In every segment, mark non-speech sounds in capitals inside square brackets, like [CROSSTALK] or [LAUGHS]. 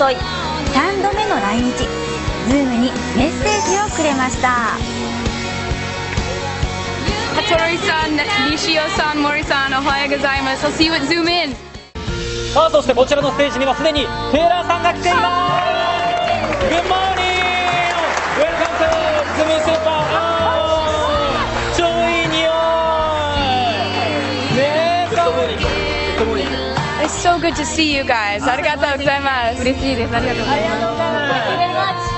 昨日3度目の来日ズームにメッセージをくれましたハトリさん、西尾さん、森さん、おはようございます。I'll see you at Zoom In. さあそしてこちらのステージにはすでにテイラーさんが来ています good to see you guys. ありがとうございます。嬉しいです。ありがとうございま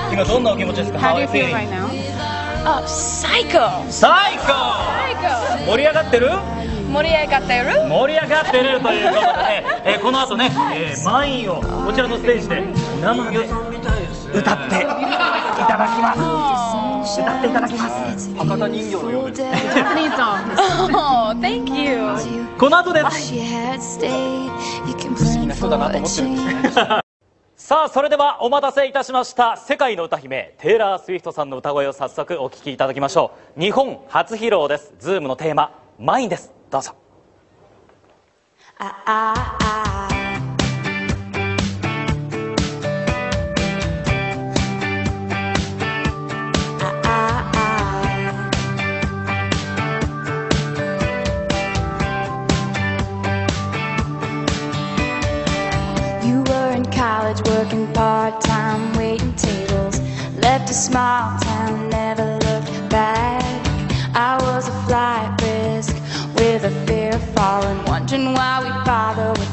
す。今どんなお気持ちですか？How do you feel right now? Oh! 盛り上がってる？盛り上がってる盛り上がってるということでね、えーこの後ね、えー、マインをこちらのステージで生で歌っていただきます歌っていただきます。博多人形のようです。Oh, [LAUGHS] thank you. この後です She had stayed, you can plan for a change. さあそれではお待たせいたしました。世界の歌姫テイラー・スウィフトさんの歌声を早速お聴きいただきましょう。日本初披露です。ズームのテーマ「マイン」です。どうぞ。You of falling, wondering why we bother with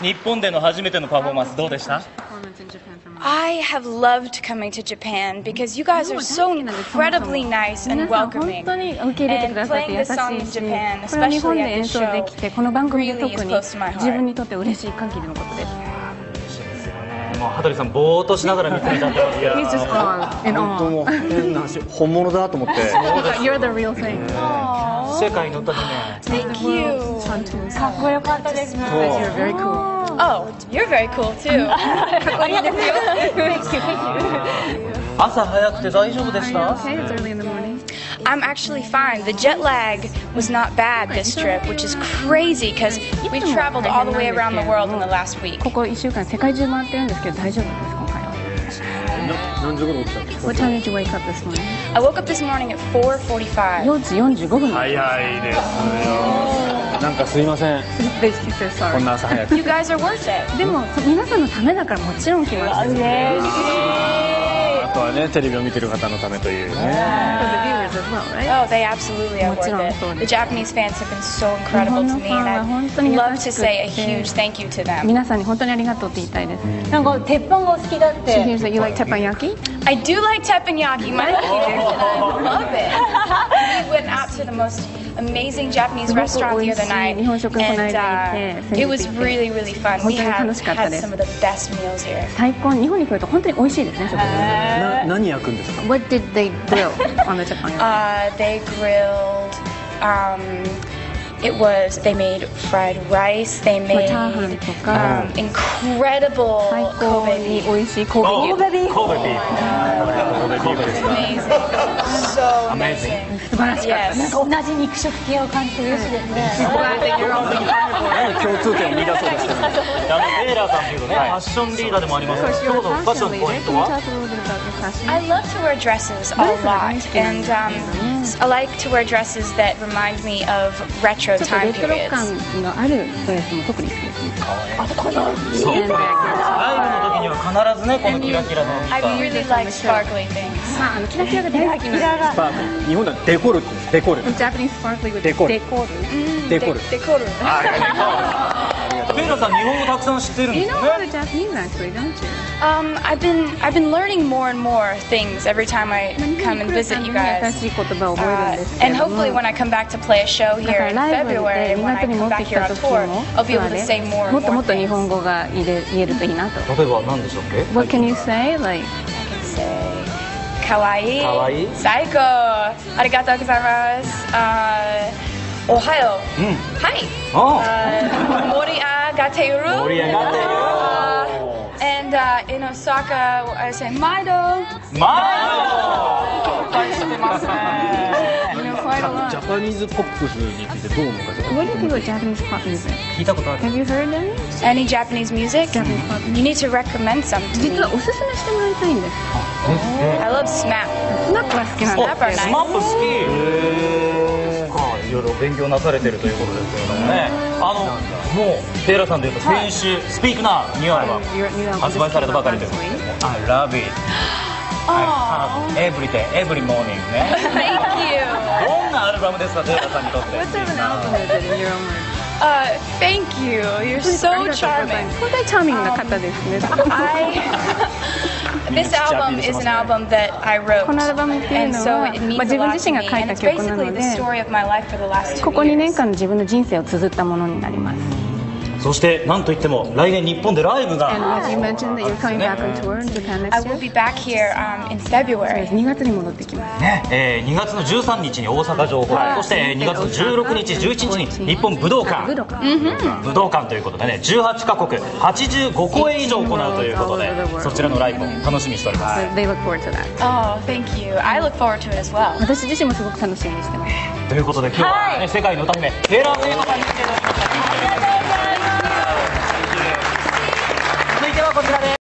日本での初めてのパフォーマンスどうでした I have loved coming to Japan because you guys are so incredibly nice and welcoming. And playing い this し song in Japan, especially at 演 this 奏でき show, てこの番組で really 特 is に close to my heart. 自分にとって嬉しい限りのことですもう羽鳥さんぼーっとしながら見つめちゃっていや本当もう変な話本物だと思って You're the real thing 世界の歌姫 Thank you. かっこよかったです You're very cool Oh, you're very cool too. [LAUGHS] ありがとうござい[LAUGHS] ます朝早くて大丈夫でした Okay, it's early in the morning I'm actually fine. The jet lag was not bad this trip, which is crazy because we traveled all the way around the world in the last week. ここ1週間世界中回ってるんですけど大丈夫です今回は何時頃起きたんですか What time did you wake up this morning? I woke up this morning at 4:45. 4時45分早いですよ なんかすいません。こんな朝早く.でも皆さんのためだからもちろん来ましたあとはねテレビを見てる方のためというね as well, right? Oh, they absolutely are worth it. The Japanese fans have been so incredible to me, and I'd love to say a huge thank you to them. 皆さんに本当にありがとうって言いたいですなんか鉄板がお好きだっ She て hears that you like teppanyaki? I do like teppanyaki, my lucky and I love it. [LAUGHS] We went out to the most amazing Japanese restaurant the other night, and uh, it was really, really fun. We had, had some of the best meals here. 最高日本に来ると本当に美味しいですね食事な何焼くんですか What did they grill [LAUGHS] on the teppanyaki? Uh, they grilled. Um, it was they made fried rice. They made Churhan とか um, incredible 最高 Kobe に beef. 美味しい神戸牛神戸ビーフ神戸ビーフですか Amazing, so amazing. 素晴らしかった Yes. 同じ肉食系を感じて嬉しいですね何で共通点を見出そうとしてるんですかあのベイラーさんというとね、ファッションリーダーでもありますけど今日のファッションのポイントは I love to wear dresses a lot, and um, I like to wear dresses that remind me of retro ちょっとレトロ.感があるドレスも特に好きですね。そうライブの時には必ずねこのキラキラの。I really like sparkly things. まああのキラキラが大好きなんで。日本ではデコルってデコルデコルデコルデコル [LAUGHS] イさん日本語たくさん知ってるんです? Um, I've been I've been learning more and more things every time I come and visit you guys. Uh, and hopefully when I come back to play a show here in February, when I come back here on tour, I'll be able to say more and more things. What can you say? Like, I can say, kawaii, kawaii? saiko, arigatou gozaimasu, uh, ohayo, hmm. hi, oh. uh, moria gateru, moria gateru. Uh, and uh, in Osaka, I say Maido. マイしてますね You know quite a lot. ジャパニーズポップスについてどう思うか What do you think about Japanese pop music? 聞いたことある Have you heard any? Any Japanese music? Japanese pop You need to recommend some to 実 me. はおすすめしてもらいたいんです I love ップは好きなんですけれどスマップ好きかいろいろ勉強なされてるということですけれどもねそうテイラさんで先週「Speak」ニューアルバ発売されたばかりです「I love it」「Every day every ング」ね。[LAUGHS] Thank you どんなアルバムですかテイラさんにとって。Thank you. You're so charming. 本当にチャーミングな方ですね。[LAUGHS] This album is an album that I wrote. このアルバムっていうのは、まあ、自分自身が書いた曲ここ2年間自分の人生を綴ったものになります。そしてなんといっても来年日本でライブが。As you mentioned that you're coming back on tour in Japan I next will be year back here um, in February. 2月に戻ってきます。ね。えー2月の13日に大阪城ホールそしてえー2月の16日11日に日本武道館。武道館。ということでね18カ国85公演以上行うということでそちらのライブを楽しみにしております。So they look forward to that. Oh, thank you. I look forward to it as well. 私自身もすごく楽しみにしてます。ということで今日は、ね世界の歌姫テイラー・セイマさんに来ていただきました contra